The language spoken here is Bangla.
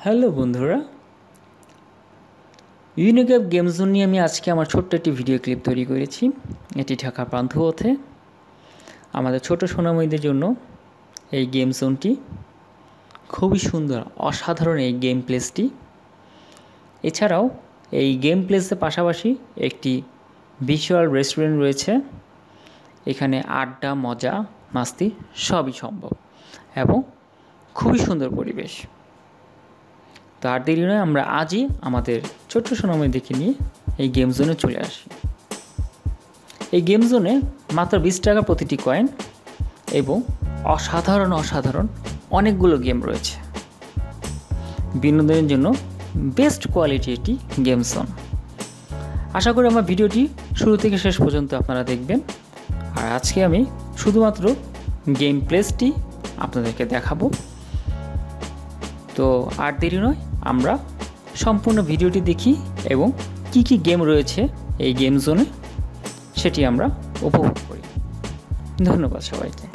হ্যালো বন্ধুরা ইউনিক্যাপ গেম জোন নিয়ে আমি আজকে আমার ছোট্ট একটি ভিডিও ক্লিপ তৈরি করেছি। এটি ঢাকা প্রান্তপথে আমাদের ছোট সোনাময়ীদের জন্য এই গেম জোনটি খুবই সুন্দর, অসাধারণ এই গেম প্লেসটি এছাড়াও এই গেম প্লেসের পাশাপাশি একটি ভিজুয়াল রেস্টুরেন্ট রয়েছে। এখানে আড্ডা, মজা, মাস্তি সবই সম্ভব এবং খুবই সুন্দর পরিবেশ। তো আর দেরি নয়, আমরা আজই আমাদের ছোট্ট সোনাময়ীদেরকে নিয়ে এই গেম জোনে চলে আসি। এই গেম জোনে মাত্র বিশ টাকা প্রতিটি কয়েন এবং অসাধারণ অসাধারণ অনেকগুলো গেম রয়েছে। বিনোদনের জন্য বেস্ট কোয়ালিটি একটি গেম জোন আশা করি আমার ভিডিওটি শুরু থেকে শেষ পর্যন্ত আপনারা দেখবেন। আর আজকে আমি শুধুমাত্র গেম প্লেসটি আপনাদেরকে দেখাবো। তো আর দেরি নয়, আমরা সম্পূর্ণ ভিডিওটি দেখি এবং কি কি গেম রয়েছে এই গেম জোনে সেটি আমরা উপভোগ করি। ধন্যবাদ সবাইকে।